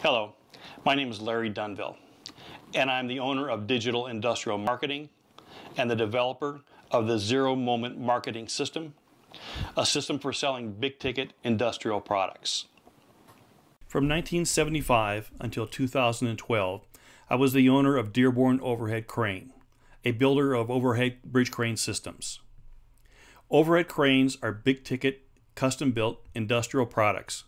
Hello, my name is Larry Dunville, and I'm the owner of Digital Industrial Marketing and the developer of the Zero Moment Marketing System, a system for selling big ticket industrial products. From 1975 until 2012, I was the owner of Dearborn Overhead Crane, a builder of overhead bridge crane systems. Overhead cranes are big ticket, custom built industrial products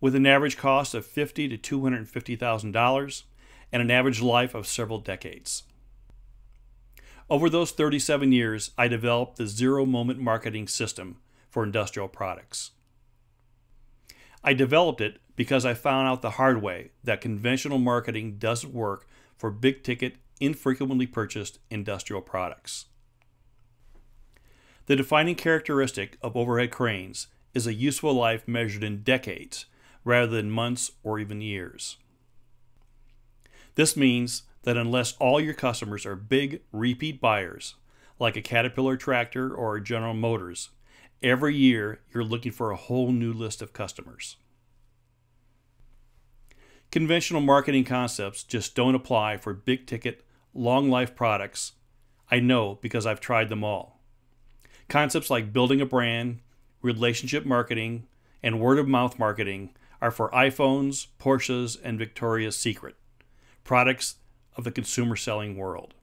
with an average cost of 50 to $250,000 and an average life of several decades. Over those 37 years, I developed the zero moment marketing system for industrial products. I developed it because I found out the hard way that conventional marketing doesn't work for big ticket, infrequently purchased industrial products. The defining characteristic of overhead cranes is a useful life measured in decades rather than months or even years. This means that unless all your customers are big repeat buyers, like a Caterpillar tractor or a General Motors, every year you're looking for a whole new list of customers. Conventional marketing concepts just don't apply for big ticket, long life products. I know because I've tried them all. Concepts like building a brand, relationship marketing, and word of mouth marketing are for iPhones, Porsches, and Victoria's Secret, products of the consumer selling world.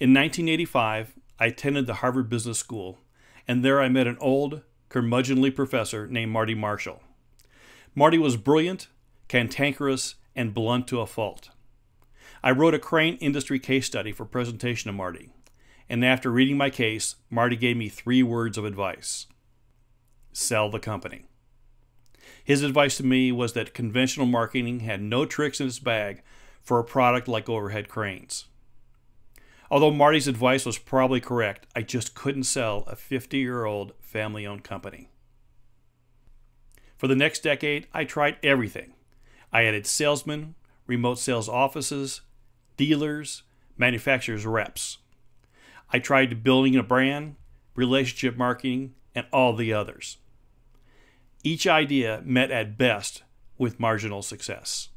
In 1985, I attended the Harvard Business School, and there I met an old, curmudgeonly professor named Marty Marshall. Marty was brilliant, cantankerous, and blunt to a fault. I wrote a crane industry case study for presentation to Marty and after reading my case, Marty gave me three words of advice sell the company. His advice to me was that conventional marketing had no tricks in its bag for a product like overhead cranes. Although Marty's advice was probably correct, I just couldn't sell a 50 year old family owned company. For the next decade, I tried everything. I added salesmen, remote sales offices, dealers, manufacturers' reps. I tried building a brand, relationship marketing, and all the others. Each idea met at best with marginal success.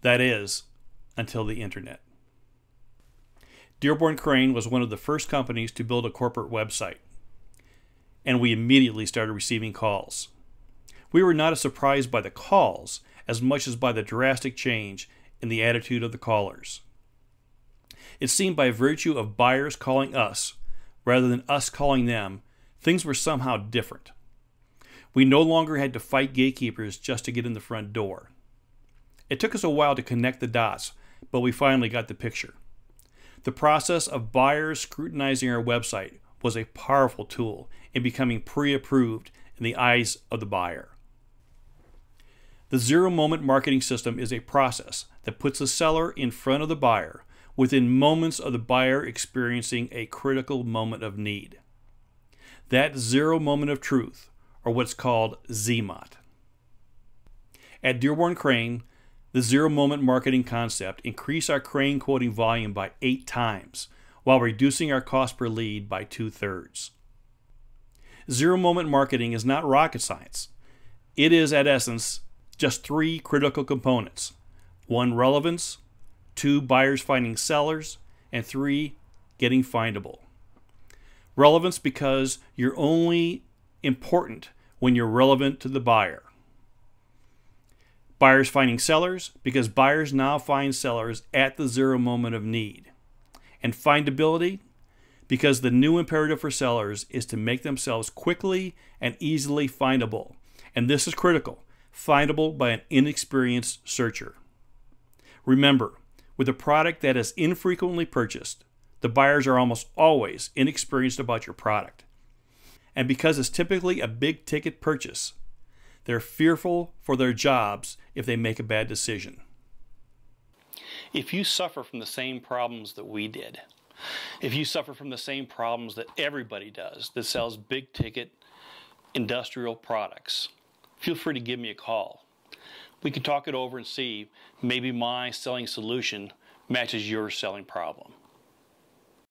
That is, until the internet. Dearborn Crane was one of the first companies to build a corporate website, and we immediately started receiving calls. We were not as surprised by the calls as much as by the drastic change in the attitude of the callers. It seemed by virtue of buyers calling us, rather than us calling them, things were somehow different. We no longer had to fight gatekeepers just to get in the front door. It took us a while to connect the dots, but we finally got the picture. The process of buyers scrutinizing our website was a powerful tool in becoming pre approved in the eyes of the buyer. The zero moment marketing system is a process that puts the seller in front of the buyer within moments of the buyer experiencing a critical moment of need. That zero moment of truth, what's called ZMOT. At Dearborn Crane, the zero moment marketing concept increased our crane quoting volume by eight times while reducing our cost per lead by two thirds. Zero moment marketing is not rocket science. It is, at essence, just three critical components one, relevance, two, buyers finding sellers, and three, getting findable. Relevance because you're only important when you're relevant to the buyer. Buyers finding sellers because buyers now find sellers at the zero moment of need. And findability because the new imperative for sellers is to make themselves quickly and easily findable. And this is critical findable by an inexperienced searcher. Remember, with a product that is infrequently purchased, the buyers are almost always inexperienced about your product. And because it's typically a big ticket purchase, they're fearful for their jobs if they make a bad decision. If you suffer from the same problems that we did, if you suffer from the same problems that everybody does that sells big ticket industrial products, feel free to give me a call we can talk it over and see maybe my selling solution matches your selling problem.